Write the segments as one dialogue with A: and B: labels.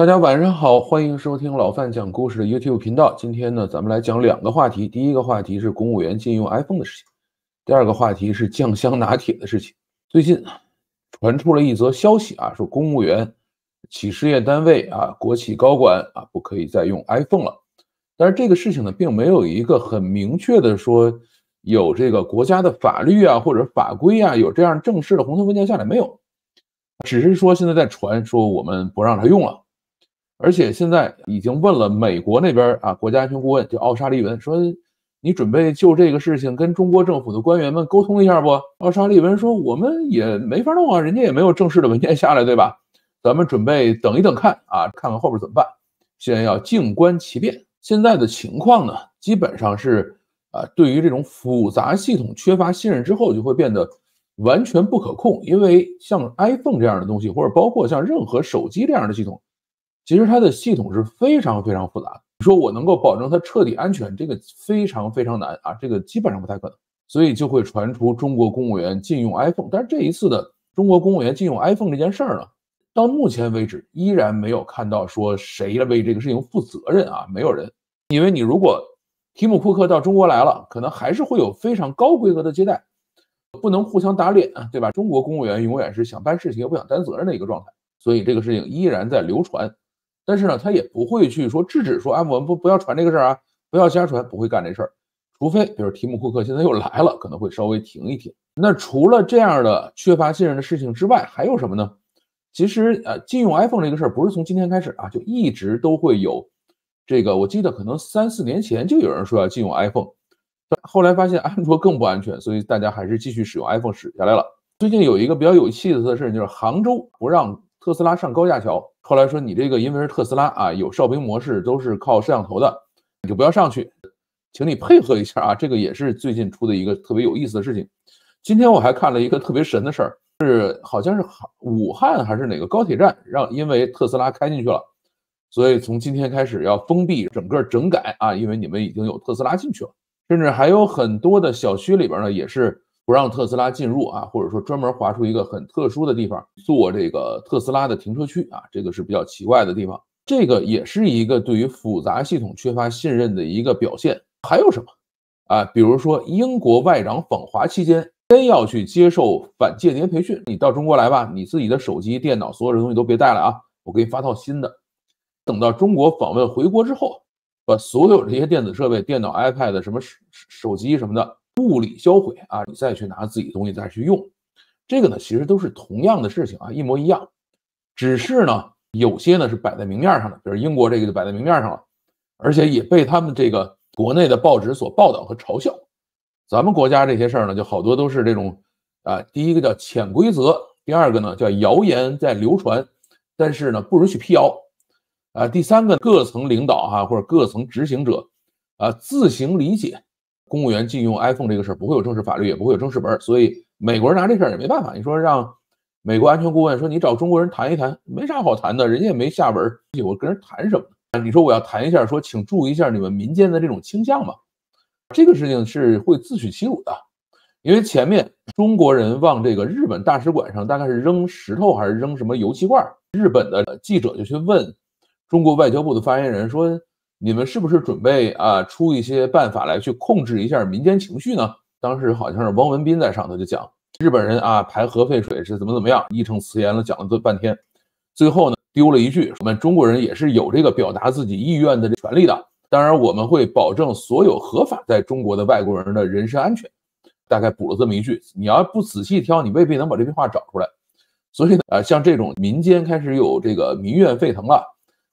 A: 大家晚上好，欢迎收听老范讲故事的 YouTube 频道。今天呢，咱们来讲两个话题。第一个话题是公务员禁用 iPhone 的事情，第二个话题是酱香拿铁的事情。最近传出了一则消息啊，说公务员、企事业单位啊、国企高管啊，不可以再用 iPhone 了。但是这个事情呢，并没有一个很明确的说有这个国家的法律啊或者法规啊有这样正式的红头文件下来没有，只是说现在在传说我们不让他用了。而且现在已经问了美国那边啊，国家安全顾问就奥沙利文说，你准备就这个事情跟中国政府的官员们沟通一下不？奥沙利文说，我们也没法弄啊，人家也没有正式的文件下来，对吧？咱们准备等一等看啊，看看后边怎么办。现在要静观其变。现在的情况呢，基本上是啊，对于这种复杂系统缺乏信任之后，就会变得完全不可控。因为像 iPhone 这样的东西，或者包括像任何手机这样的系统。其实它的系统是非常非常复杂的。你说我能够保证它彻底安全，这个非常非常难啊，这个基本上不太可能。所以就会传出中国公务员禁用 iPhone。但是这一次的中国公务员禁用 iPhone 这件事儿呢，到目前为止依然没有看到说谁来为这个事情负责任啊，没有人。因为你如果提姆库克到中国来了，可能还是会有非常高规格的接待，不能互相打脸啊，对吧？中国公务员永远是想办事情又不想担责任的一个状态，所以这个事情依然在流传。但是呢，他也不会去说制止说，哎，我们不不要传这个事儿啊，不要瞎传，不会干这事儿。除非比如提姆库克现在又来了，可能会稍微停一停。那除了这样的缺乏信任的事情之外，还有什么呢？其实呃，禁用 iPhone 这个事儿不是从今天开始啊，就一直都会有这个。我记得可能三四年前就有人说要禁用 iPhone，后来发现安卓更不安全，所以大家还是继续使用 iPhone 使下来了。最近有一个比较有意思的事情，就是杭州不让特斯拉上高架桥。后来说你这个因为是特斯拉啊，有哨兵模式，都是靠摄像头的，你就不要上去，请你配合一下啊。这个也是最近出的一个特别有意思的事情。今天我还看了一个特别神的事儿，是好像是武汉还是哪个高铁站，让因为特斯拉开进去了，所以从今天开始要封闭整个整改啊，因为你们已经有特斯拉进去了，甚至还有很多的小区里边呢也是。不让特斯拉进入啊，或者说专门划出一个很特殊的地方做这个特斯拉的停车区啊，这个是比较奇怪的地方。这个也是一个对于复杂系统缺乏信任的一个表现。还有什么啊？比如说英国外长访华期间，先要去接受反间谍培训。你到中国来吧，你自己的手机、电脑，所有的东西都别带了啊，我给你发套新的。等到中国访问回国之后，把所有这些电子设备、电脑、iPad、什么手手机什么的。物理销毁啊，你再去拿自己东西再去用，这个呢其实都是同样的事情啊，一模一样，只是呢有些呢是摆在明面上的，比如英国这个就摆在明面上了，而且也被他们这个国内的报纸所报道和嘲笑。咱们国家这些事儿呢，就好多都是这种啊，第一个叫潜规则，第二个呢叫谣言在流传，但是呢不允许辟谣啊，第三个各层领导哈或者各层执行者啊自行理解。公务员禁用 iPhone 这个事儿不会有正式法律，也不会有正式本，所以美国人拿这事儿也没办法。你说让美国安全顾问说你找中国人谈一谈，没啥好谈的，人家也没下文，我跟人谈什么？你说我要谈一下，说请注意一下你们民间的这种倾向嘛？这个事情是会自取其辱的，因为前面中国人往这个日本大使馆上大概是扔石头还是扔什么油漆罐，日本的记者就去问中国外交部的发言人说。你们是不是准备啊出一些办法来去控制一下民间情绪呢？当时好像是汪文斌在上头就讲日本人啊排核废水是怎么怎么样，义正辞严了讲了这半天，最后呢丢了一句我们中国人也是有这个表达自己意愿的权利的，当然我们会保证所有合法在中国的外国人的人身安全。大概补了这么一句，你要不仔细挑，你未必能把这句话找出来。所以呢，啊像这种民间开始有这个民怨沸腾了。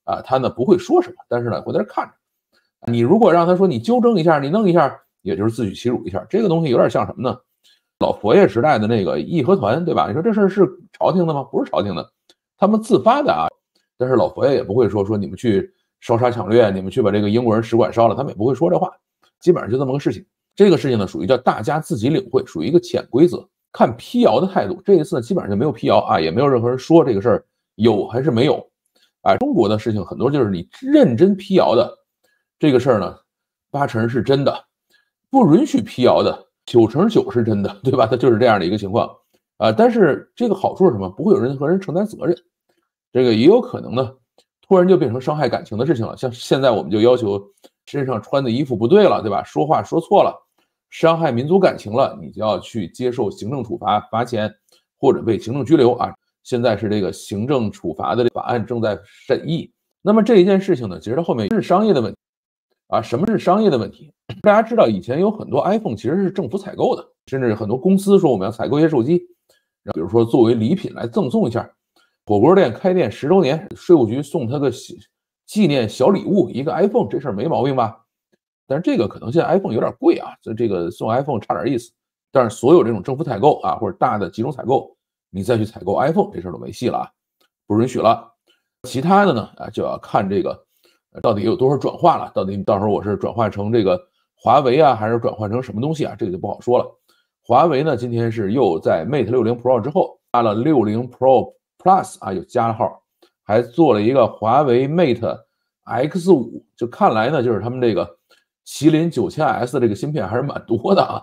A: 啊，他呢不会说什么，但是呢会在这看着。你如果让他说你纠正一下，你弄一下，也就是自取其辱一下。这个东西有点像什么呢？老佛爷时代的那个义和团，对吧？你说这事儿是朝廷的吗？不是朝廷的，他们自发的啊。但是老佛爷也不会说说你们去烧杀抢掠，你们去把这个英国人使馆烧了，他们也不会说这话。基本上就这么个事情。这个事情呢属于叫大家自己领会，属于一个潜规则，看辟谣的态度。这一次呢基本上就没有辟谣啊，也没有任何人说这个事儿有还是没有。啊，中国的事情很多就是你认真辟谣的这个事儿呢，八成是真的；不允许辟谣的九成九是真的，对吧？它就是这样的一个情况啊。但是这个好处是什么？不会有任何人承担责任。这个也有可能呢，突然就变成伤害感情的事情了。像现在我们就要求身上穿的衣服不对了，对吧？说话说错了，伤害民族感情了，你就要去接受行政处罚，罚钱或者被行政拘留啊。现在是这个行政处罚的法案正在审议。那么这一件事情呢，其实它后面是商业的问题啊。什么是商业的问题？大家知道以前有很多 iPhone 其实是政府采购的，甚至很多公司说我们要采购一些手机，比如说作为礼品来赠送一下。火锅店开店十周年，税务局送他个纪念小礼物，一个 iPhone，这事儿没毛病吧？但是这个可能现在 iPhone 有点贵啊，这这个送 iPhone 差点意思。但是所有这种政府采购啊，或者大的集中采购，你再去采购 iPhone，这事儿都没戏了啊，不允许了。其他的呢啊，就要看这个到底有多少转化了，到底到时候我是转化成这个华为啊，还是转换成什么东西啊？这个就不好说了。华为呢，今天是又在 Mate 六零 Pro 之后加了六零 Pro。Plus 啊，又加了号，还做了一个华为 Mate X 五，就看来呢，就是他们这个麒麟九千 S 这个芯片还是蛮多的啊，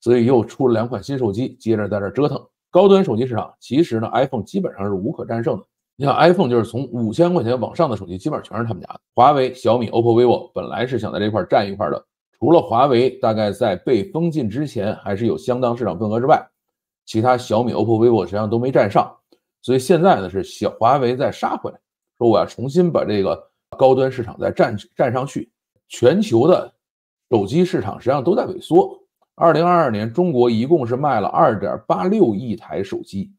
A: 所以又出了两款新手机，接着在这折腾。高端手机市场其实呢，iPhone 基本上是无可战胜的。你像 iPhone 就是从五千块钱往上的手机，基本上全是他们家的。华为、小米、OPPO、vivo 本来是想在这块占一块的，除了华为，大概在被封禁之前还是有相当市场份额之外，其他小米、OPPO、vivo 实际上都没占上。所以现在呢是小华为再杀回来，说我要重新把这个高端市场再占占上去。全球的手机市场实际上都在萎缩。二零二二年中国一共是卖了二点八六亿台手机，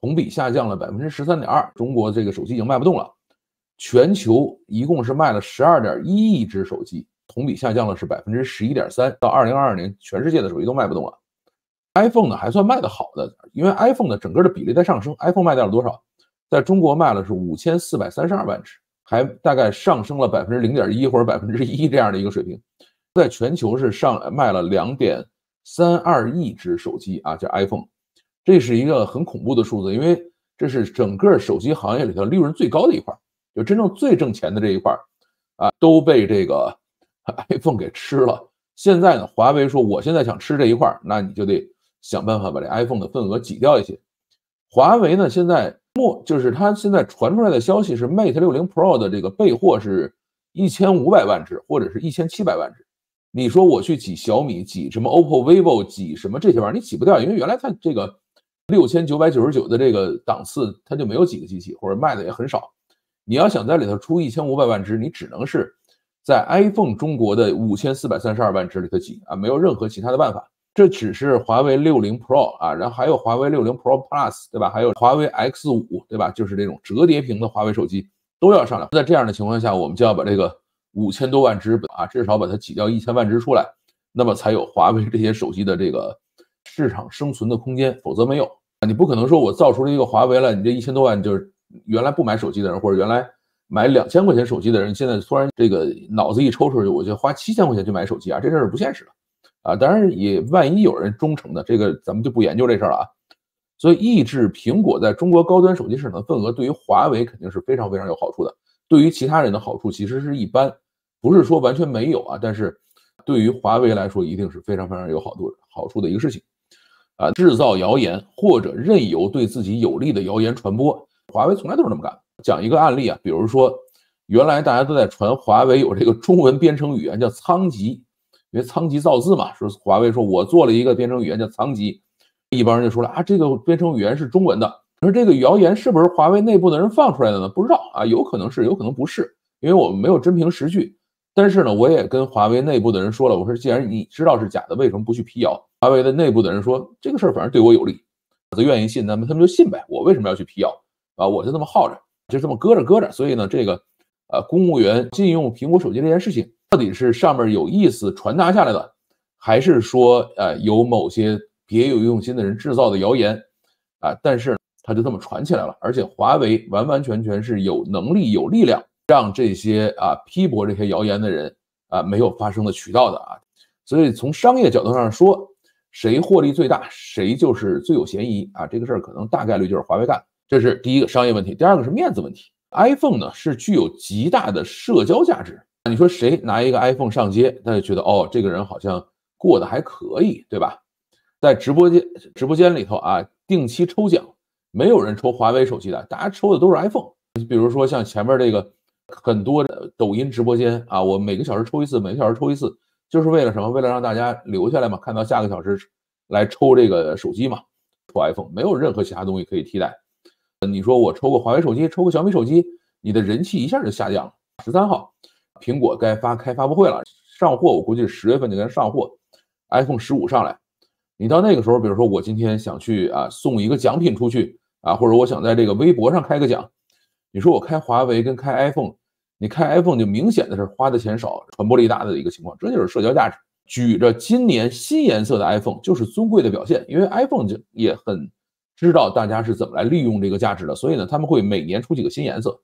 A: 同比下降了百分之十三点二。中国这个手机已经卖不动了。全球一共是卖了十二点一亿只手机，同比下降了是百分之十一点三。到二零二二年，全世界的手机都卖不动了。iPhone 呢还算卖的好的，因为 iPhone 的整个的比例在上升。iPhone 卖掉了多少？在中国卖了是五千四百三十二万只，还大概上升了百分之零点一或者百分之一这样的一个水平。在全球是上卖了两点三二亿只手机啊，叫 iPhone，这是一个很恐怖的数字，因为这是整个手机行业里头利润最高的一块，就真正最挣钱的这一块啊，都被这个 iPhone 给吃了。现在呢，华为说我现在想吃这一块，那你就得。想办法把这 iPhone 的份额挤掉一些。华为呢，现在末就是它现在传出来的消息是 Mate 六零 Pro 的这个备货是一千五百万只，或者是一千七百万只。你说我去挤小米，挤什么 OPPO、vivo，挤什么这些玩意儿，你挤不掉，因为原来它这个六千九百九十九的这个档次，它就没有几个机器，或者卖的也很少。你要想在里头出一千五百万只，你只能是在 iPhone 中国的五千四百三十二万只里头挤啊，没有任何其他的办法。这只是华为六零 Pro 啊，然后还有华为六零 Pro Plus，对吧？还有华为 X 五，对吧？就是这种折叠屏的华为手机都要上来。在这样的情况下，我们就要把这个五千多万只啊，至少把它挤掉一千万只出来，那么才有华为这些手机的这个市场生存的空间，否则没有。你不可能说我造出了一个华为了，你这一千多万就是原来不买手机的人，或者原来买两千块钱手机的人，现在突然这个脑子一抽出去，我就花七千块钱去买手机啊，这事儿是不现实的。啊，当然也万一有人忠诚的，这个咱们就不研究这事儿了啊。所以抑制苹果在中国高端手机市场的份额，对于华为肯定是非常非常有好处的。对于其他人的好处其实是一般，不是说完全没有啊。但是对于华为来说，一定是非常非常有好处好处的一个事情。啊，制造谣言或者任由对自己有利的谣言传播，华为从来都是这么干。讲一个案例啊，比如说原来大家都在传华为有这个中文编程语言叫仓颉。因为仓颉造字嘛，说华为说我做了一个编程语言叫仓颉，一帮人就说了啊，这个编程语言是中文的。说这个谣言是不是华为内部的人放出来的呢？不知道啊，有可能是，有可能不是，因为我们没有真凭实据。但是呢，我也跟华为内部的人说了，我说既然你知道是假的，为什么不去辟谣？华为的内部的人说这个事儿反正对我有利，我愿意信，那么他们就信呗。我为什么要去辟谣啊？我就这么耗着，就这么搁着搁着。所以呢，这个呃，公务员禁用苹果手机这件事情。到底是上面有意思传达下来的，还是说呃有某些别有用心的人制造的谣言啊？但是他就这么传起来了，而且华为完完全全是有能力、有力量让这些啊批驳这些谣言的人啊没有发声的渠道的啊。所以从商业角度上说，谁获利最大，谁就是最有嫌疑啊。这个事儿可能大概率就是华为干，这是第一个商业问题。第二个是面子问题，iPhone 呢是具有极大的社交价值。你说谁拿一个 iPhone 上街，他就觉得哦，这个人好像过得还可以，对吧？在直播间直播间里头啊，定期抽奖，没有人抽华为手机的，大家抽的都是 iPhone。比如说像前面这个很多的抖音直播间啊，我每个小时抽一次，每个小时抽一次，就是为了什么？为了让大家留下来嘛，看到下个小时来抽这个手机嘛，抽 iPhone，没有任何其他东西可以替代。你说我抽个华为手机，抽个小米手机，你的人气一下就下降了。十三号，苹果该发开发布会了，上货，我估计十月份就该上货，iPhone 十五上来。你到那个时候，比如说我今天想去啊送一个奖品出去啊，或者我想在这个微博上开个奖，你说我开华为跟开 iPhone，你看 iPhone 就明显的是花的钱少，传播力大的一个情况，这就是社交价值。举着今年新颜色的 iPhone 就是尊贵的表现，因为 iPhone 就也很知道大家是怎么来利用这个价值的，所以呢他们会每年出几个新颜色。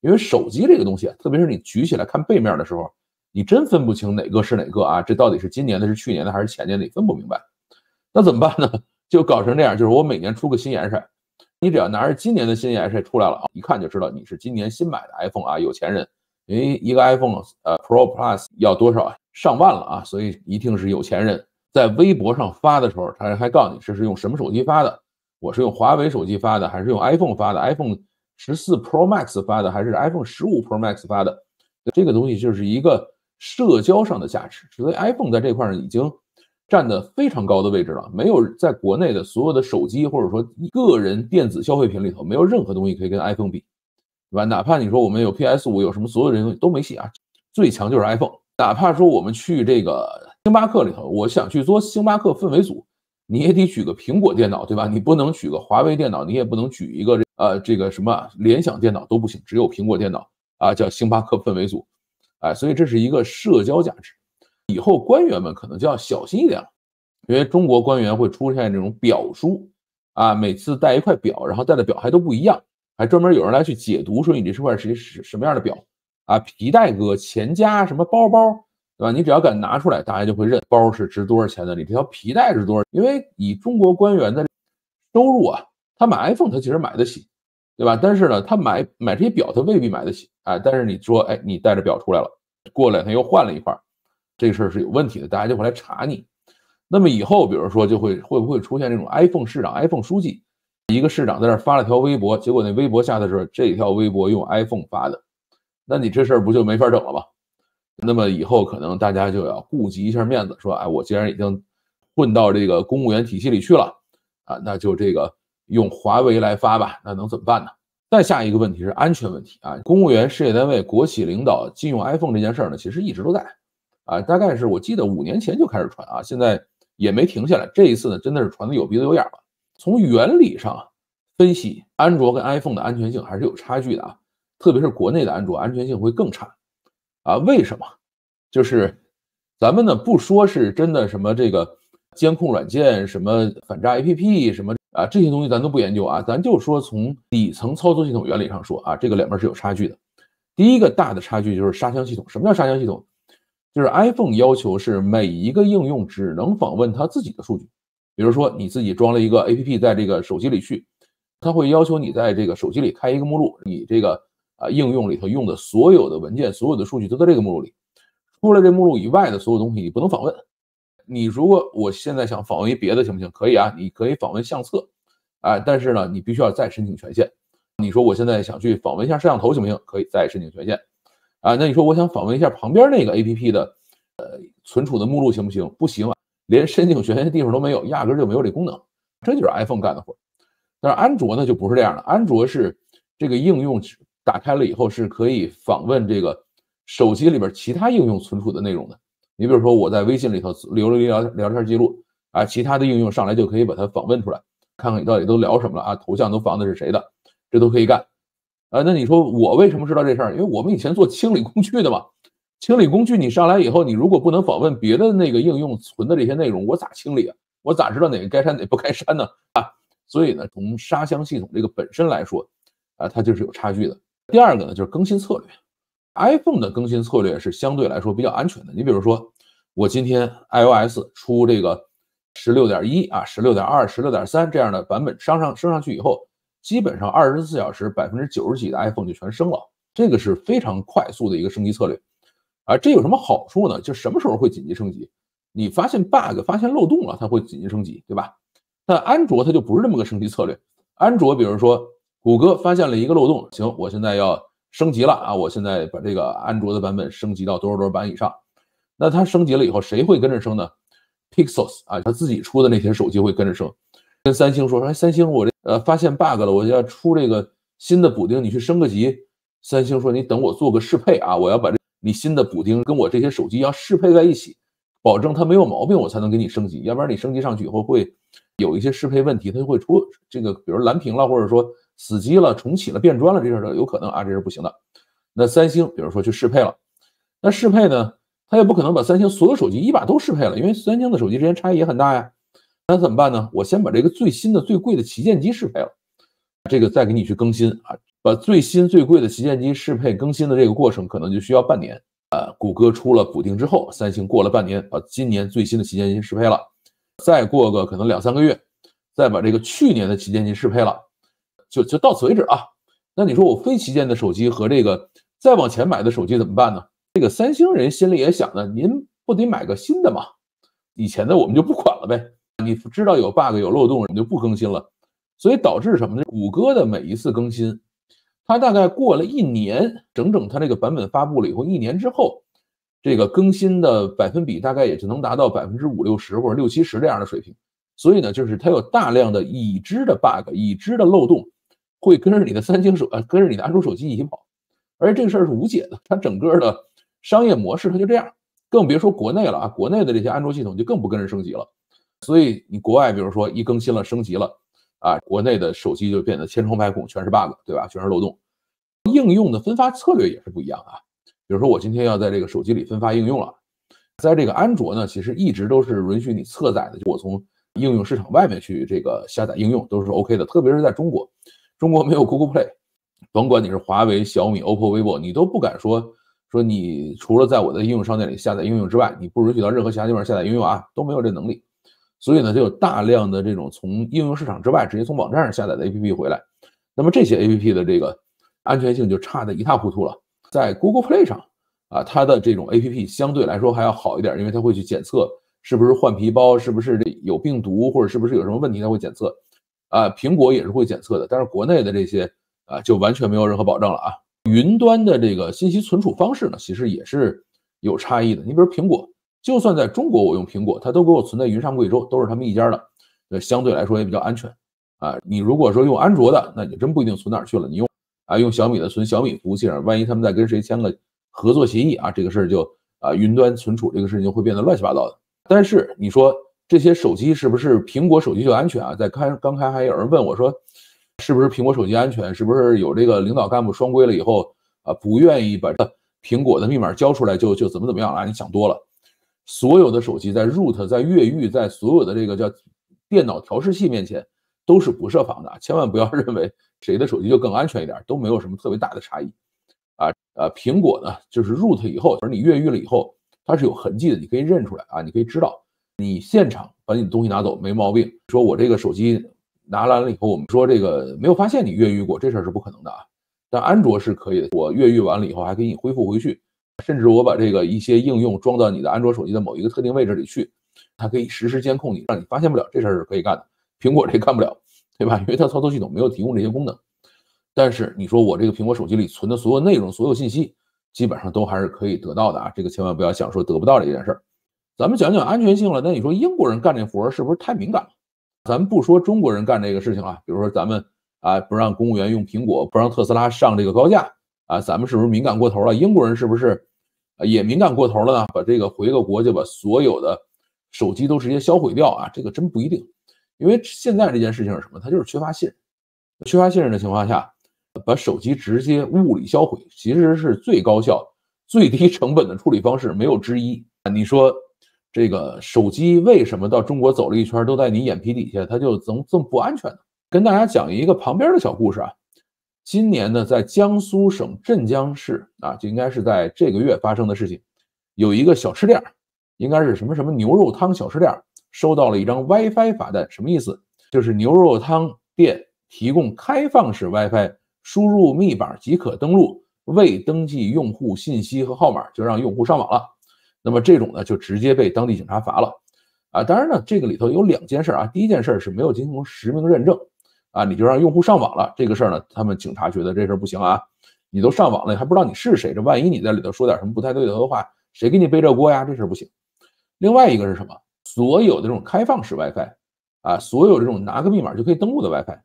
A: 因为手机这个东西啊，特别是你举起来看背面的时候，你真分不清哪个是哪个啊，这到底是今年的、是去年的还是前年的，你分不明白。那怎么办呢？就搞成这样，就是我每年出个新颜色，你只要拿着今年的新颜色出来了啊，一看就知道你是今年新买的 iPhone 啊，有钱人。因为一个 iPhone 呃 Pro Plus 要多少啊？上万了啊，所以一定是有钱人。在微博上发的时候，他还告诉你这是用什么手机发的，我是用华为手机发的，还是用 iPhone 发的？iPhone 十四 Pro Max 发的，还是 iPhone 十五 Pro Max 发的？这个东西就是一个社交上的价值，所以 iPhone 在这块儿已经。占的非常高的位置了，没有在国内的所有的手机或者说个人电子消费品里头，没有任何东西可以跟 iPhone 比，对吧？哪怕你说我们有 PS 五，有什么所有的东西都没戏啊，最强就是 iPhone。哪怕说我们去这个星巴克里头，我想去做星巴克氛围组，你也得举个苹果电脑，对吧？你不能举个华为电脑，你也不能举一个呃这个什么联想电脑都不行，只有苹果电脑啊，叫星巴克氛围组，哎，所以这是一个社交价值。以后官员们可能就要小心一点了，因为中国官员会出现这种表叔啊，每次带一块表，然后带的表还都不一样，还专门有人来去解读，说你这是块是什什么样的表啊？皮带哥、钱夹什么包包，对吧？你只要敢拿出来，大家就会认包是值多少钱的，你这条皮带是多少？因为以中国官员的收入啊，他买 iPhone 他其实买得起，对吧？但是呢，他买买这些表他未必买得起，哎，但是你说，哎，你带着表出来了，过两天又换了一块。这事儿是有问题的，大家就会来查你。那么以后，比如说，就会会不会出现这种 iPhone 市长、iPhone 书记，一个市长在那发了条微博，结果那微博下的是这条微博用 iPhone 发的，那你这事儿不就没法整了吗？那么以后可能大家就要顾及一下面子，说，哎，我既然已经混到这个公务员体系里去了，啊，那就这个用华为来发吧，那能怎么办呢？再下一个问题是安全问题啊，公务员、事业单位、国企领导禁用 iPhone 这件事儿呢，其实一直都在。啊，大概是我记得五年前就开始传啊，现在也没停下来。这一次呢，真的是传的有鼻子有眼了。从原理上分析，安卓跟 iPhone 的安全性还是有差距的啊，特别是国内的安卓安全性会更差啊。为什么？就是咱们呢不说是真的什么这个监控软件、什么反诈 APP 什么啊这些东西咱都不研究啊，咱就说从底层操作系统原理上说啊，这个两边是有差距的。第一个大的差距就是沙箱系统。什么叫沙箱系统？就是 iPhone 要求是每一个应用只能访问它自己的数据，比如说你自己装了一个 APP 在这个手机里去，它会要求你在这个手机里开一个目录，你这个啊应用里头用的所有的文件、所有的数据都在这个目录里，除了这目录以外的所有东西你不能访问。你如果我现在想访问一别的行不行？可以啊，你可以访问相册，啊，但是呢你必须要再申请权限。你说我现在想去访问一下摄像头行不行？可以再申请权限。啊，那你说我想访问一下旁边那个 A P P 的，呃，存储的目录行不行？不行啊，连申请权限的地方都没有，压根就没有这功能。这就是 iPhone 干的活。但是安卓呢就不是这样的，安卓是这个应用打开了以后是可以访问这个手机里边其他应用存储的内容的。你比如说我在微信里头留了一聊聊天记录啊，其他的应用上来就可以把它访问出来，看看你到底都聊什么了啊，头像都访的是谁的，这都可以干。啊，那你说我为什么知道这事儿？因为我们以前做清理工具的嘛，清理工具你上来以后，你如果不能访问别的那个应用存的这些内容，我咋清理啊？我咋知道哪个该删哪不该删呢？啊，所以呢，从沙箱系统这个本身来说，啊，它就是有差距的。第二个呢，就是更新策略，iPhone 的更新策略是相对来说比较安全的。你比如说，我今天 iOS 出这个十六点一啊、十六点二、十六点三这样的版本上上升上去以后。基本上二十四小时，百分之九十几的 iPhone 就全升了，这个是非常快速的一个升级策略，啊，这有什么好处呢？就什么时候会紧急升级？你发现 bug、发现漏洞了，它会紧急升级，对吧？但安卓它就不是这么个升级策略。安卓比如说，谷歌发现了一个漏洞，行，我现在要升级了啊，我现在把这个安卓的版本升级到多少多少版以上。那它升级了以后，谁会跟着升呢？Pixels 啊，它自己出的那些手机会跟着升。跟三星说说，哎，三星，我这呃发现 bug 了，我要出这个新的补丁，你去升个级。三星说，你等我做个适配啊，我要把这你新的补丁跟我这些手机要适配在一起，保证它没有毛病，我才能给你升级。要不然你升级上去以后会有一些适配问题，它就会出这个，比如蓝屏了，或者说死机了、重启了、变砖了，这事儿有可能啊，这是不行的。那三星，比如说去适配了，那适配呢？它也不可能把三星所有手机一把都适配了，因为三星的手机之间差异也很大呀。那怎么办呢？我先把这个最新的、最贵的旗舰机适配了，这个再给你去更新啊。把最新最贵的旗舰机适配更新的这个过程，可能就需要半年。呃，谷歌出了补丁之后，三星过了半年把今年最新的旗舰机适配了，再过个可能两三个月，再把这个去年的旗舰机适配了，就就到此为止啊。那你说我非旗舰的手机和这个再往前买的手机怎么办呢？这个三星人心里也想呢，您不得买个新的吗？以前的我们就不管了呗。你知道有 bug 有漏洞，我们就不更新了。所以导致什么呢？谷歌的每一次更新，它大概过了一年，整整它这个版本发布了以后，一年之后，这个更新的百分比大概也就能达到百分之五六十或者六七十这样的水平。所以呢，就是它有大量的已知的 bug、已知的漏洞，会跟着你的三星手呃，跟着你的安卓手机一起跑，而且这个事儿是无解的，它整个的。商业模式它就这样，更别说国内了啊！国内的这些安卓系统就更不跟着升级了。所以你国外，比如说一更新了、升级了啊，国内的手机就变得千疮百孔，全是 bug，对吧？全是漏洞。应用的分发策略也是不一样啊。比如说我今天要在这个手机里分发应用了，在这个安卓呢，其实一直都是允许你侧载的，就我从应用市场外面去这个下载应用都是 OK 的。特别是在中国，中国没有 Google Play，甭管你是华为、小米、OPPO、vivo，你都不敢说。说你除了在我的应用商店里下载应用之外，你不允许到任何其他地方下载应用啊，都没有这能力。所以呢，就有大量的这种从应用市场之外直接从网站上下载的 APP 回来。那么这些 APP 的这个安全性就差得一塌糊涂了。在 Google Play 上啊，它的这种 APP 相对来说还要好一点，因为它会去检测是不是换皮包，是不是这有病毒，或者是不是有什么问题，它会检测。啊，苹果也是会检测的，但是国内的这些啊，就完全没有任何保证了啊。云端的这个信息存储方式呢，其实也是有差异的。你比如苹果，就算在中国我用苹果，它都给我存在云上贵州，都是他们一家的，呃，相对来说也比较安全啊。你如果说用安卓的，那你真不一定存哪儿去了。你用啊用小米的存小米服务器上，万一他们再跟谁签个合作协议啊，这个事儿就啊云端存储这个事情就会变得乱七八糟的。但是你说这些手机是不是苹果手机就安全啊？在开刚开还有人问我说。是不是苹果手机安全？是不是有这个领导干部双规了以后啊，不愿意把这苹果的密码交出来，就就怎么怎么样了？你想多了。所有的手机在 root、在越狱、在所有的这个叫电脑调试器面前都是不设防的，千万不要 认为谁的手机就更安全一点，都没有什么特别大的差异。啊呃，苹果呢，就是 root 以后，而你越狱了以后，它是有痕迹的，你可以认出来啊，你可以知道你现场把你的东西拿走没毛病。说我这个手机。拿来了以后，我们说这个没有发现你越狱过，这事儿是不可能的啊。但安卓是可以的，我越狱完了以后还给你恢复回去，甚至我把这个一些应用装到你的安卓手机的某一个特定位置里去，它可以实时监控你，让你发现不了，这事儿是可以干的。苹果这干不了，对吧？因为它操作系统没有提供这些功能。但是你说我这个苹果手机里存的所有内容、所有信息，基本上都还是可以得到的啊。这个千万不要想说得不到这件事儿。咱们讲讲安全性了，那你说英国人干这活是不是太敏感了？咱不说中国人干这个事情啊，比如说咱们啊不让公务员用苹果，不让特斯拉上这个高架啊，咱们是不是敏感过头了？英国人是不是也敏感过头了呢？把这个回个国就把所有的手机都直接销毁掉啊？这个真不一定，因为现在这件事情是什么？它就是缺乏信任，缺乏信任的情况下，把手机直接物理销毁，其实是最高效、最低成本的处理方式，没有之一。你说？这个手机为什么到中国走了一圈都在你眼皮底下，它就怎么这么不安全呢？跟大家讲一个旁边的小故事啊。今年呢，在江苏省镇江市啊，就应该是在这个月发生的事情。有一个小吃店，应该是什么什么牛肉汤小吃店，收到了一张 WiFi 罚单。什么意思？就是牛肉汤店提供开放式 WiFi，输入密码即可登录，未登记用户信息和号码就让用户上网了。那么这种呢，就直接被当地警察罚了，啊，当然呢，这个里头有两件事啊。第一件事是没有进行实名认证，啊，你就让用户上网了，这个事儿呢，他们警察觉得这事儿不行啊，你都上网了，还不知道你是谁，这万一你在里头说点什么不太对头的话，谁给你背这锅呀？这事儿不行。另外一个是什么？所有的这种开放式 WiFi 啊，所有这种拿个密码就可以登录的 WiFi，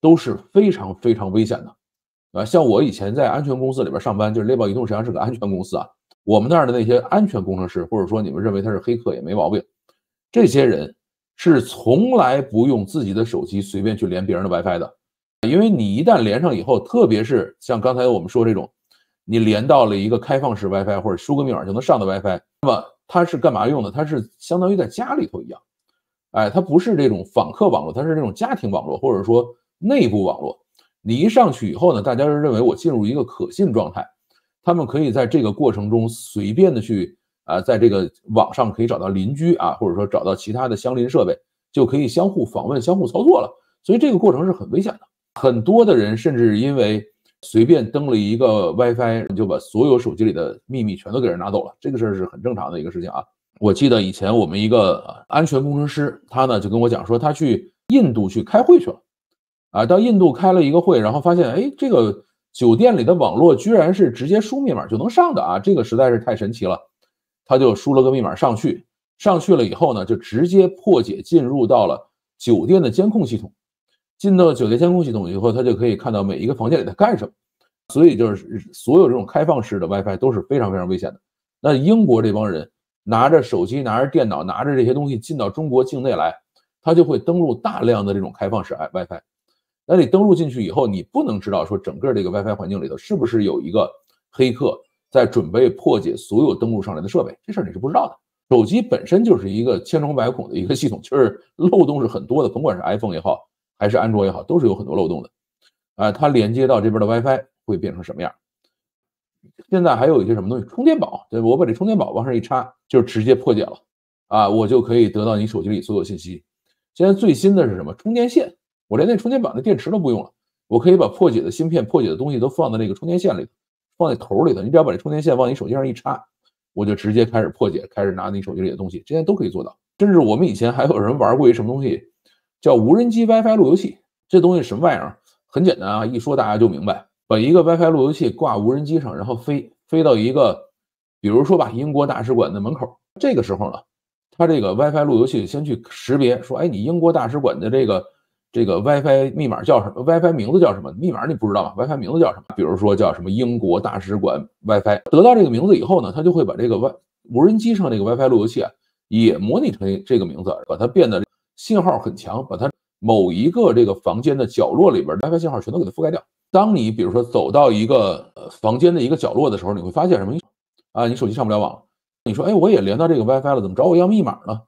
A: 都是非常非常危险的，啊，像我以前在安全公司里边上班，就是猎豹移动实际上是个安全公司啊，我们那儿的那些安全工程师，或者说你们认为他是黑客也没毛病，这些人是从来不用自己的手机随便去连别人的 WiFi 的，因为你一旦连上以后，特别是像刚才我们说这种，你连到了一个开放式 WiFi 或者输个密码就能上的 WiFi，那么它是干嘛用的？它是相当于在家里头一样。哎，它不是这种访客网络，它是这种家庭网络，或者说内部网络。你一上去以后呢，大家就认为我进入一个可信状态，他们可以在这个过程中随便的去啊，在这个网上可以找到邻居啊，或者说找到其他的相邻设备，就可以相互访问、相互操作了。所以这个过程是很危险的。很多的人甚至因为随便登了一个 WiFi，就把所有手机里的秘密全都给人拿走了。这个事儿是很正常的一个事情啊。我记得以前我们一个安全工程师，他呢就跟我讲说，他去印度去开会去了，啊，到印度开了一个会，然后发现，哎，这个酒店里的网络居然是直接输密码就能上的啊，这个实在是太神奇了。他就输了个密码上去，上去了以后呢，就直接破解进入到了酒店的监控系统，进到酒店监控系统以后，他就可以看到每一个房间里在干什么。所以就是所有这种开放式的 WiFi 都是非常非常危险的。那英国这帮人。拿着手机、拿着电脑、拿着这些东西进到中国境内来，他就会登录大量的这种开放式 WiFi。那你登录进去以后，你不能知道说整个这个 WiFi 环境里头是不是有一个黑客在准备破解所有登录上来的设备，这事儿你是不知道的。手机本身就是一个千疮百孔的一个系统，就是漏洞是很多的，甭管是 iPhone 也好，还是安卓也好，都是有很多漏洞的。啊，它连接到这边的 WiFi 会变成什么样？现在还有一些什么东西，充电宝，对我把这充电宝往上一插，就直接破解了，啊，我就可以得到你手机里所有信息。现在最新的是什么？充电线，我连那充电宝的电池都不用了，我可以把破解的芯片、破解的东西都放在那个充电线里，放在头里头。你只要把这充电线往你手机上一插，我就直接开始破解，开始拿你手机里的东西，这些都可以做到。甚至我们以前还有人玩过一什么东西，叫无人机 WiFi 路由器，这东西什么玩意儿？很简单啊，一说大家就明白。把一个 WiFi 路由器挂无人机上，然后飞飞到一个，比如说吧，英国大使馆的门口。这个时候呢，它这个 WiFi 路由器先去识别，说，哎，你英国大使馆的这个这个 WiFi 密码叫什么？WiFi 名字叫什么？密码你不知道吧？WiFi 名字叫什么？比如说叫什么英国大使馆 WiFi。得到这个名字以后呢，它就会把这个 Wi 无人机上这个 WiFi 路由器啊，也模拟成这个名字，把它变得信号很强，把它某一个这个房间的角落里边 WiFi 信号全都给它覆盖掉。当你比如说走到一个房间的一个角落的时候，你会发现什么？啊，你手机上不了网，你说，哎，我也连到这个 WiFi 了，怎么找我要密码呢？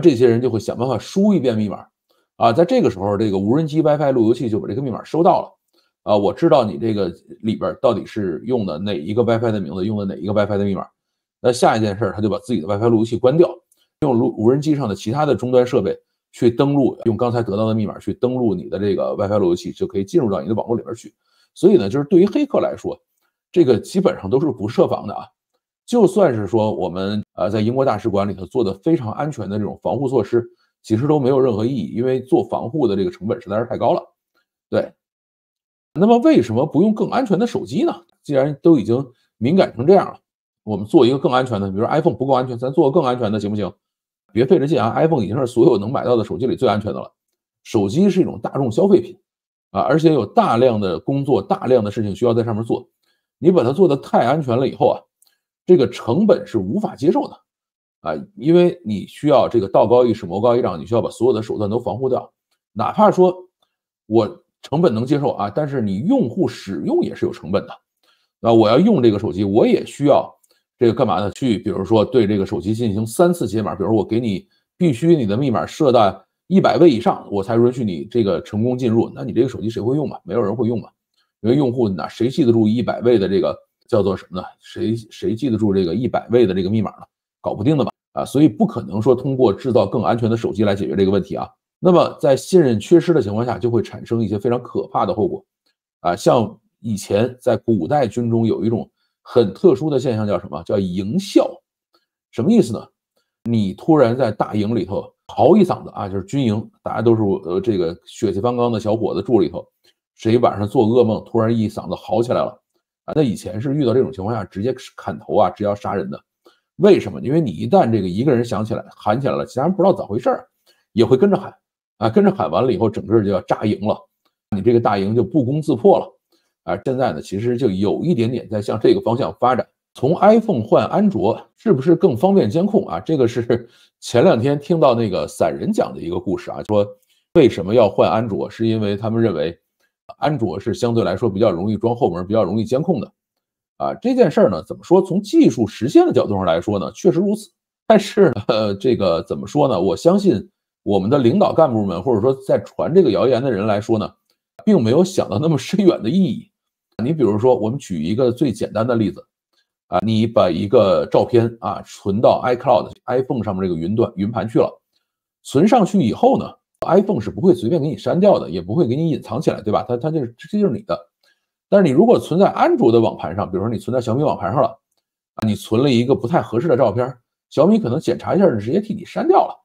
A: 这些人就会想办法输一遍密码，啊，在这个时候，这个无人机 WiFi 路由器就把这个密码收到了，啊，我知道你这个里边到底是用的哪一个 WiFi 的名字，用的哪一个 WiFi 的密码。那下一件事，他就把自己的 WiFi 路由器关掉，用路无人机上的其他的终端设备去登录，用刚才得到的密码去登录你的这个 WiFi 路由器，就可以进入到你的网络里边去。所以呢，就是对于黑客来说，这个基本上都是不设防的啊。就算是说我们呃在英国大使馆里头做的非常安全的这种防护措施，其实都没有任何意义，因为做防护的这个成本实在是太高了。对，那么为什么不用更安全的手机呢？既然都已经敏感成这样了，我们做一个更安全的，比如说 iPhone 不够安全，咱做个更安全的行不行？别费这劲啊！iPhone 已经是所有能买到的手机里最安全的了。手机是一种大众消费品。啊，而且有大量的工作、大量的事情需要在上面做，你把它做的太安全了以后啊，这个成本是无法接受的啊，因为你需要这个道高一尺，魔高一丈，你需要把所有的手段都防护掉，哪怕说我成本能接受啊，但是你用户使用也是有成本的啊，我要用这个手机，我也需要这个干嘛呢？去比如说对这个手机进行三次解码，比如我给你必须你的密码设到。一百位以上，我才允许你这个成功进入。那你这个手机谁会用嘛？没有人会用嘛？因为用户哪谁记得住一百位的这个叫做什么呢？谁谁记得住这个一百位的这个密码呢？搞不定的嘛啊！所以不可能说通过制造更安全的手机来解决这个问题啊。那么在信任缺失的情况下，就会产生一些非常可怕的后果啊。像以前在古代军中有一种很特殊的现象，叫什么叫营校？什么意思呢？你突然在大营里头。嚎一嗓子啊，就是军营，大家都是呃这个血气方刚的小伙子住里头，谁晚上做噩梦，突然一嗓子嚎起来了，啊，那以前是遇到这种情况下直接砍头啊，直接要杀人的。为什么？因为你一旦这个一个人想起来喊起来了，其他人不知道咋回事儿，也会跟着喊啊，跟着喊完了以后，整个就要炸营了，你这个大营就不攻自破了啊。现在呢，其实就有一点点在向这个方向发展。从 iPhone 换安卓是不是更方便监控啊？这个是 前两天听到那个散人讲的一个故事啊，说为什么要换安卓，是因为他们认为安卓是相对来说比较容易装后门，比较容易监控的。啊，这件事儿呢，怎么说？从技术实现的角度上来说呢，确实如此。但是，呃，这个怎么说呢？我相信我们的领导干部们，或者说在传这个谣言的人来说呢，并没有想到那么深远的意义。你比如说，我们举一个最简单的例子，啊，你把一个照片啊存到 iCloud、iPhone 上面这个云端云盘去了，存上去以后呢，iPhone 是不会随便给你删掉的，也不会给你隐藏起来，对吧？它它就是这就是你的。但是你如果存在安卓的网盘上，比如说你存在小米网盘上了，啊，你存了一个不太合适的照片，小米可能检查一下就，直接替你删掉了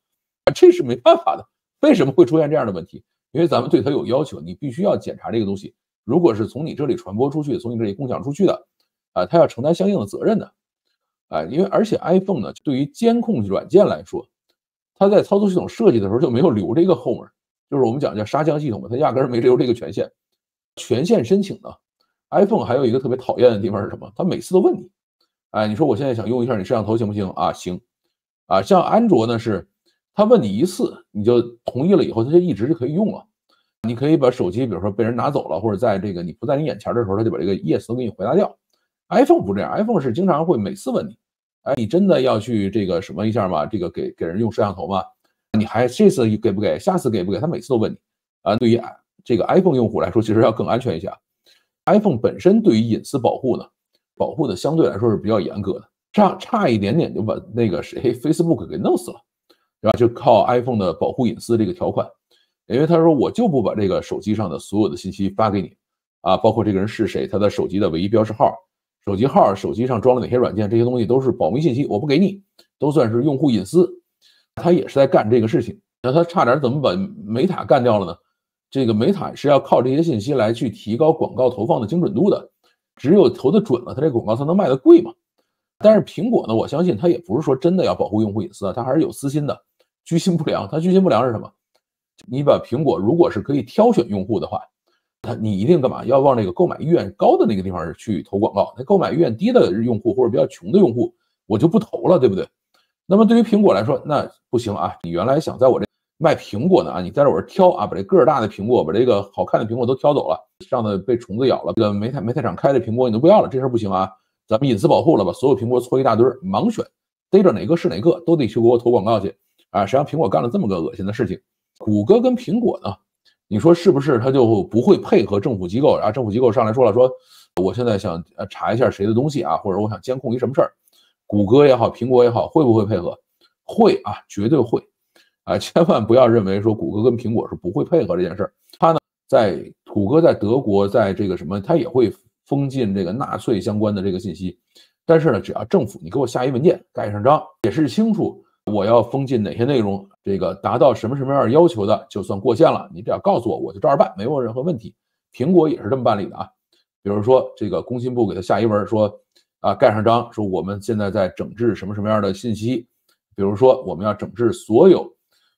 A: 啊，这是没办法的。为什么会出现这样的问题？因为咱们对它有要求，你必须要检查这个东西。如果是从你这里传播出去，从你这里共享出去的，啊，它要承担相应的责任的，啊，因为而且 iPhone 呢，对于监控软件来说，它在操作系统设计的时候就没有留这个后门，就是我们讲叫杀僵系统嘛，它压根儿没留这个权限，权限申请呢。iPhone 还有一个特别讨厌的地方是什么？它每次都问你，哎，你说我现在想用一下你摄像头行不行啊？行，啊，像安卓呢是，他问你一次你就同意了以后，它就一直就可以用了。你可以把手机，比如说被人拿走了，或者在这个你不在你眼前的时候，他就把这个 Yes 都给你回答掉。iPhone 不这样，iPhone 是经常会每次问你，哎，你真的要去这个什么一下吗？这个给给人用摄像头吗？你还这次给不给？下次给不给？他每次都问你。啊，对于这个 iPhone 用户来说，其实要更安全一些。iPhone 本身对于隐私保护呢，保护的相对来说是比较严格的，差差一点点就把那个谁 Facebook 给弄死了，对吧？就靠 iPhone 的保护隐私这个条款，因为他说我就不把这个手机上的所有的信息发给你啊，包括这个人是谁，他的手机的唯一标识号、手机号、手机上装了哪些软件，这些东西都是保密信息，我不给你，都算是用户隐私。他也是在干这个事情，那他差点怎么把美塔干掉了呢？这个美塔是要靠这些信息来去提高广告投放的精准度的，只有投的准了，它这广告才能卖的贵嘛。但是苹果呢，我相信它也不是说真的要保护用户隐私啊，它还是有私心的，居心不良。它居心不良是什么？你把苹果如果是可以挑选用户的话，它你一定干嘛？要往那个购买意愿高的那个地方去投广告。那购买意愿低的用户或者比较穷的用户，我就不投了，对不对？那么对于苹果来说，那不行啊，你原来想在我这。卖苹果的啊，你在这我这挑啊，把这个大的苹果，把这个好看的苹果都挑走了，上的被虫子咬了，这个没太没太长开的苹果你都不要了，这事儿不行啊！咱们隐私保护了吧，所有苹果搓一大堆，盲选，逮着哪个是哪个，都得去给我投广告去啊！谁让苹果干了这么个恶心的事情？谷歌跟苹果呢？你说是不是他就不会配合政府机构？然后政府机构上来说了，说我现在想查一下谁的东西啊，或者我想监控一什么事儿，谷歌也好，苹果也好，会不会配合？会啊，绝对会。啊，千万不要认为说谷歌跟苹果是不会配合这件事儿。它呢，在谷歌在德国，在这个什么，它也会封禁这个纳粹相关的这个信息。但是呢，只要政府你给我下一文件，盖上章，解释清楚我要封禁哪些内容，这个达到什么什么样要求的，就算过线了。你只要告诉我，我就照着办，没有任何问题。苹果也是这么办理的啊。比如说这个工信部给他下一文说，啊，盖上章，说我们现在在整治什么什么样的信息，比如说我们要整治所有。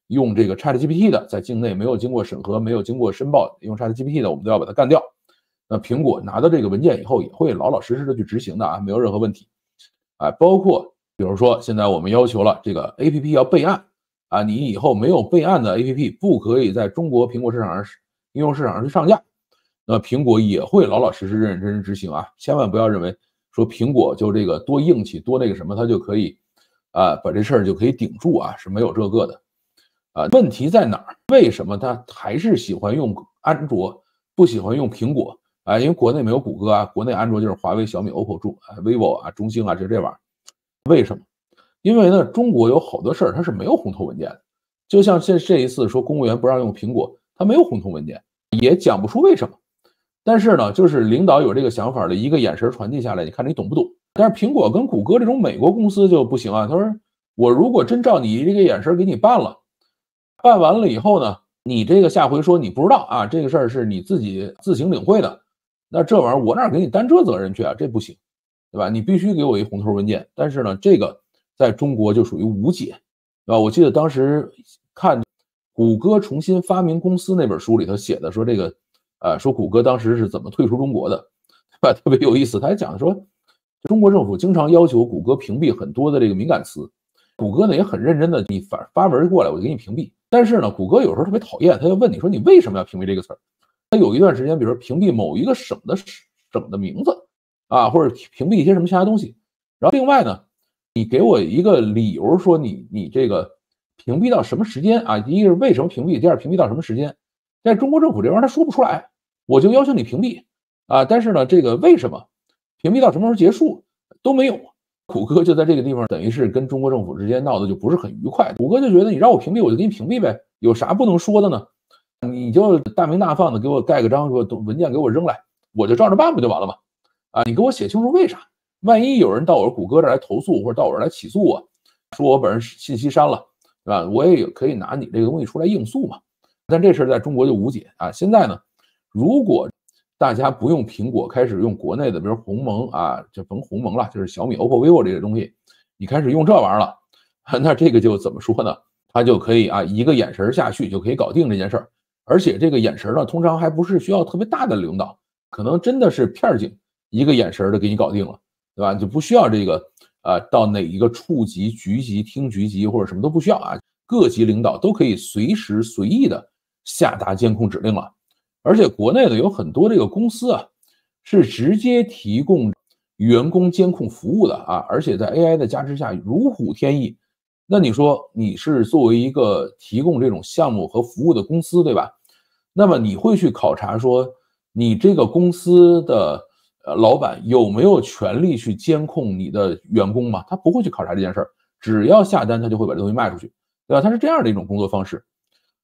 A: 用这个 ChatGPT 的，在境内没有经过审核、没有经过申报用 ChatGPT 的，我们都要把它干掉。那苹果拿到这个文件以后，也会老老实实的去执行的啊，没有任何问题。啊，包括比如说，现在我们要求了这个 APP 要备案啊，你以后没有备案的 APP 不可以在中国苹果市场上应用市场上去上架。那苹果也会老老实实、认认真真执行啊，千万不要认为说苹果就这个多硬气、多那个什么，它就可以啊把这事儿就可以顶住啊，是没有这个的。啊，问题在哪儿？为什么他还是喜欢用安卓，不喜欢用苹果啊？因为国内没有谷歌啊，国内安卓就是华为、小米、OPPO、中啊、vivo 啊、中兴啊，就这玩意儿。为什么？因为呢，中国有好多事儿它是没有红头文件的。就像这这一次说公务员不让用苹果，它没有红头文件，也讲不出为什么。但是呢，就是领导有这个想法的一个眼神传递下来，你看你懂不懂？但是苹果跟谷歌这种美国公司就不行啊。他说我如果真照你这个眼神给你办了。办完了以后呢，你这个下回说你不知道啊，这个事儿是你自己自行领会的，那这玩意儿我哪给你担这责任去啊？这不行，对吧？你必须给我一红头文件。但是呢，这个在中国就属于无解，对吧？我记得当时看谷歌重新发明公司那本书里头写的说这个，呃，说谷歌当时是怎么退出中国的，对吧？特别有意思，他还讲说，中国政府经常要求谷歌屏蔽很多的这个敏感词，谷歌呢也很认真的，你发发文过来，我就给你屏蔽。但是呢，谷歌有时候特别讨厌，他就问你说你为什么要屏蔽这个词儿？他有一段时间，比如说屏蔽某一个省的省的名字啊，或者屏蔽一些什么其他东西。然后另外呢，你给我一个理由，说你你这个屏蔽到什么时间啊？第一个是为什么屏蔽，第二屏蔽到什么时间？在中国政府这玩意他说不出来，我就要求你屏蔽啊。但是呢，这个为什么屏蔽到什么时候结束都没有？谷歌就在这个地方，等于是跟中国政府之间闹的就不是很愉快。谷歌就觉得你让我屏蔽，我就给你屏蔽呗，有啥不能说的呢？你就大明大放的给我盖个章，说文件给我扔来，我就照着办不就完了吗？啊，你给我写清楚为啥？万一有人到我谷歌这来投诉，或者到我这来起诉我，说我本人信息删了，是吧？我也可以拿你这个东西出来应诉嘛。但这事在中国就无解啊。现在呢，如果大家不用苹果，开始用国内的，比如鸿蒙啊，就甭鸿蒙了，就是小米、OPPO、vivo 这些东西，你开始用这玩意儿了，那这个就怎么说呢？它就可以啊，一个眼神下去就可以搞定这件事儿，而且这个眼神呢，通常还不是需要特别大的领导，可能真的是片儿警一个眼神的给你搞定了，对吧？就不需要这个啊，到哪一个处级、局级、厅局级或者什么都不需要啊，各级领导都可以随时随意的下达监控指令了。而且国内的有很多这个公司啊，是直接提供员工监控服务的啊，而且在 AI 的加持下如虎添翼。那你说你是作为一个提供这种项目和服务的公司，对吧？那么你会去考察说你这个公司的呃老板有没有权利去监控你的员工吗？他不会去考察这件事儿，只要下单他就会把这东西卖出去，对吧？他是这样的一种工作方式。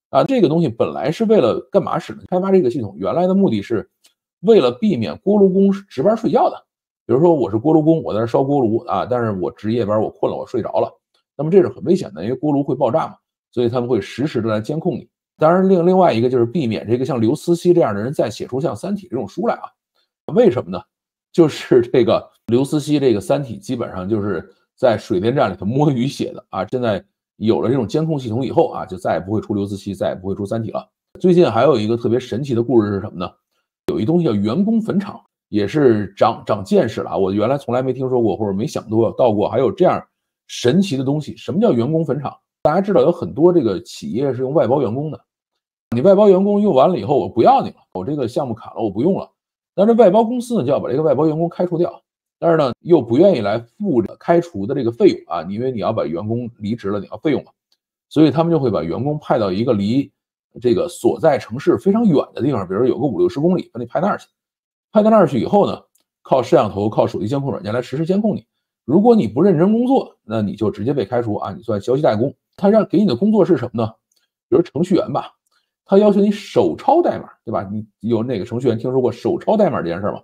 A: 啊，这个东西本来是为了干嘛使的？开发这个系统原来的目的是为了避免锅炉工值班睡觉的。比如说我是锅炉工，我在这烧锅炉啊，但是我值夜班，我困了，我睡着了，那么这是很危险的，因为锅炉会爆炸嘛，所以他们会实时的来监控你。当然，另另外一个就是避免这个像刘思熙这样的人再写出像《三体》这种书来啊。为什么呢？就是这个刘思熙这个《三体》基本上就是在水电站里头摸鱼写的啊，现在。有了这种监控系统以后啊，就再也不会出刘慈欣，再也不会出三体了。最近还有一个特别神奇的故事是什么呢？有一东西叫员工坟场，也是长长见识了啊。我原来从来没听说过，或者没想到到过还有这样神奇的东西。什么叫员工坟场？大家知道有很多这个企业是用外包员工的，你外包员工用完了以后，我不要你了，我这个项目卡了，我不用了。但是外包公司呢，就要把这个外包员工开除掉。但是呢，又不愿意来付开除的这个费用啊，因为你要把员工离职了，你要费用嘛，所以他们就会把员工派到一个离这个所在城市非常远的地方，比如有个五六十公里，把你派那儿去。派到那儿去以后呢，靠摄像头、靠手机监控软件来实时监控你。如果你不认真工作，那你就直接被开除啊，你算消息怠工。他让给你的工作是什么呢？比如程序员吧，他要求你手抄代码，对吧？你有哪个程序员听说过手抄代码这件事吗？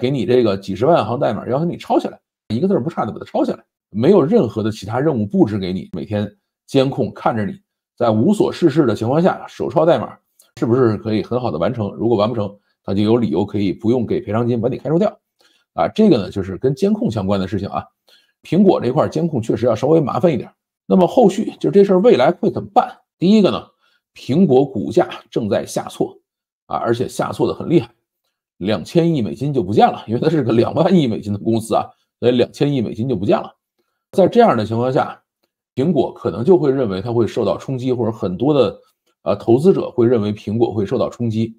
A: 给你这个几十万行代码，要求你抄下来，一个字不差的把它抄下来，没有任何的其他任务布置给你，每天监控看着你在无所事事的情况下手抄代码，是不是可以很好的完成？如果完不成，他就有理由可以不用给赔偿金把你开除掉。啊，这个呢就是跟监控相关的事情啊。苹果这块监控确实要稍微麻烦一点。那么后续就这事儿未来会怎么办？第一个呢，苹果股价正在下挫啊，而且下挫的很厉害。两千亿美金就不见了，因为它是个两万亿美金的公司啊，所以两千亿美金就不见了。在这样的情况下，苹果可能就会认为它会受到冲击，或者很多的呃投资者会认为苹果会受到冲击。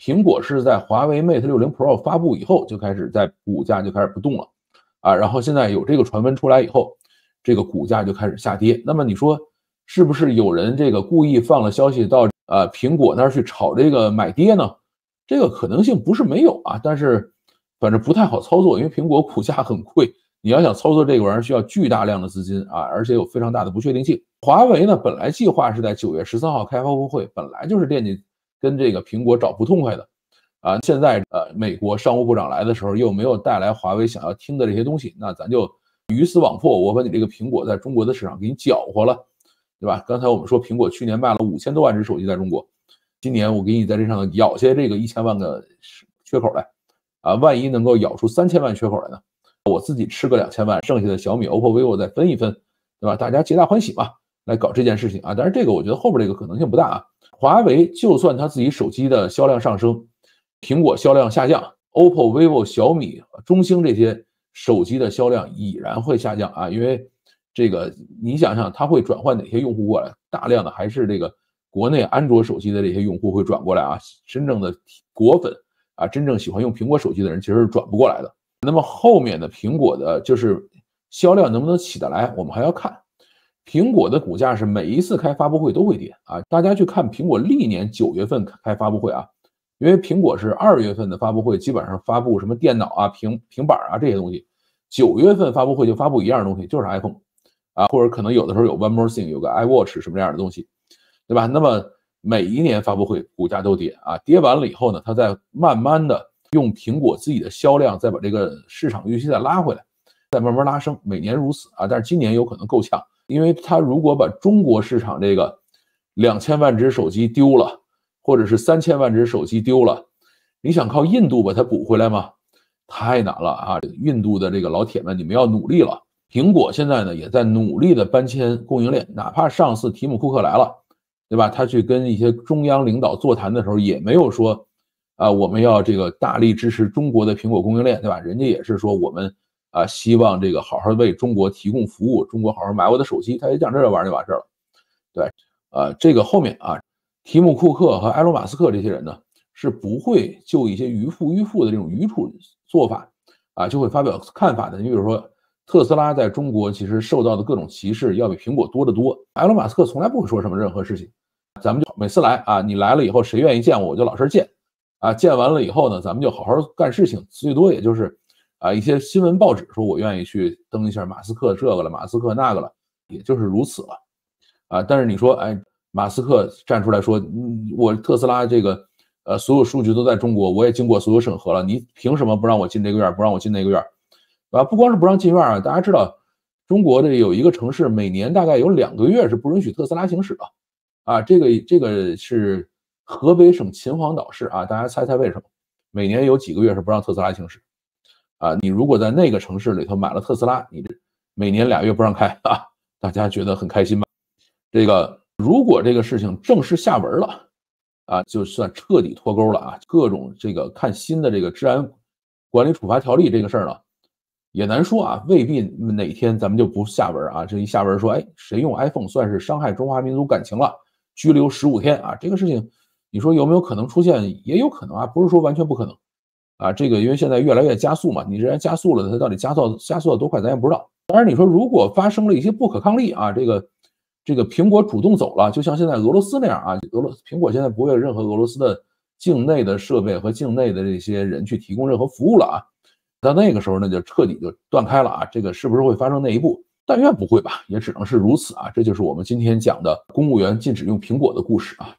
A: 苹果是在华为 Mate 60 Pro 发布以后就开始在股价就开始不动了啊，然后现在有这个传闻出来以后，这个股价就开始下跌。那么你说是不是有人这个故意放了消息到呃苹果那儿去炒这个买跌呢？这个可能性不是没有啊，但是反正不太好操作，因为苹果股价很贵，你要想操作这个玩意儿需要巨大量的资金啊，而且有非常大的不确定性。华为呢，本来计划是在九月十三号开发布会，本来就是惦记跟这个苹果找不痛快的啊。现在呃，美国商务部长来的时候又没有带来华为想要听的这些东西，那咱就鱼死网破，我把你这个苹果在中国的市场给你搅和了，对吧？刚才我们说苹果去年卖了五千多万只手机在中国。今年我给你在这上咬下这个一千万个缺口来，啊，万一能够咬出三千万缺口来呢？我自己吃个两千万，剩下的小米、OPPO、vivo 再分一分，对吧？大家皆大欢喜嘛，来搞这件事情啊。但是这个我觉得后边这个可能性不大啊。华为就算它自己手机的销量上升，苹果销量下降，OPPO、vivo、小米、中兴这些手机的销量已然会下降啊。因为这个你想想，它会转换哪些用户过来？大量的还是这个国内安卓手机的这些用户会转过来啊。真正的果粉啊，真正喜欢用苹果手机的人其实是转不过来的。那么后面的苹果的就是销量能不能起得来，我们还要看。苹果的股价是每一次开发布会都会跌啊！大家去看苹果历年九月份开发布会啊，因为苹果是二月份的发布会，基本上发布什么电脑啊、平平板啊这些东西，九月份发布会就发布一样东西，就是 iPhone 啊，或者可能有的时候有 One More Thing，有个 iWatch 什么这样的东西，对吧？那么每一年发布会股价都跌啊，跌完了以后呢，它再慢慢的用苹果自己的销量再把这个市场预期再拉回来，再慢慢拉升，每年如此啊，但是今年有可能够呛。因为他如果把中国市场这个两千万只手机丢了，或者是三千万只手机丢了，你想靠印度把它补回来吗？太难了啊！印度的这个老铁们，你们要努力了。苹果现在呢也在努力的搬迁供应链，哪怕上次提姆库克来了，对吧？他去跟一些中央领导座谈的时候，也没有说啊我们要这个大力支持中国的苹果供应链，对吧？人家也是说我们。啊，希望这个好好为中国提供服务，中国好好买我的手机，他也讲这玩意儿就完事儿了。对，呃，这个后面啊，提姆·库克和埃隆·马斯克这些人呢，是不会就一些愚妇愚妇的这种愚蠢做法啊，就会发表看法的。你比如说，特斯拉在中国其实受到的各种歧视要比苹果多得多。埃隆·马斯克从来不会说什么任何事情，咱们就每次来啊，你来了以后，谁愿意见我，我就老实见啊，见完了以后呢，咱们就好好干事情，最多也就是。啊，一些新闻报纸说我愿意去登一下马斯克这个了，马斯克那个了，也就是如此了。啊，但是你说，哎，马斯克站出来说，我特斯拉这个，呃，所有数据都在中国，我也经过所有审核了，你凭什么不让我进这个院儿，不让我进那个院儿？啊，不光是不让进院啊，大家知道，中国的有一个城市，每年大概有两个月是不允许特斯拉行驶的。啊，这个这个是河北省秦皇岛市啊，大家猜猜为什么？每年有几个月是不让特斯拉行驶？啊，你如果在那个城市里头买了特斯拉，你每年俩月不让开啊，大家觉得很开心吧？这个如果这个事情正式下文了，啊，就算彻底脱钩了啊，各种这个看新的这个治安管理处罚条例这个事儿呢，也难说啊，未必哪天咱们就不下文啊。这一下文说，哎，谁用 iPhone 算是伤害中华民族感情了，拘留十五天啊，这个事情你说有没有可能出现？也有可能啊，不是说完全不可能。啊，这个因为现在越来越加速嘛，你既然加速了，它到底加速加速到多快，咱也不知道。当然，你说如果发生了一些不可抗力啊，这个这个苹果主动走了，就像现在俄罗斯那样啊，俄罗苹果现在不为任何俄罗斯的境内的设备和境内的这些人去提供任何服务了啊。到那个时候，呢就彻底就断开了啊。这个是不是会发生那一步？但愿不会吧，也只能是如此啊。这就是我们今天讲的公务员禁止用苹果的故事啊。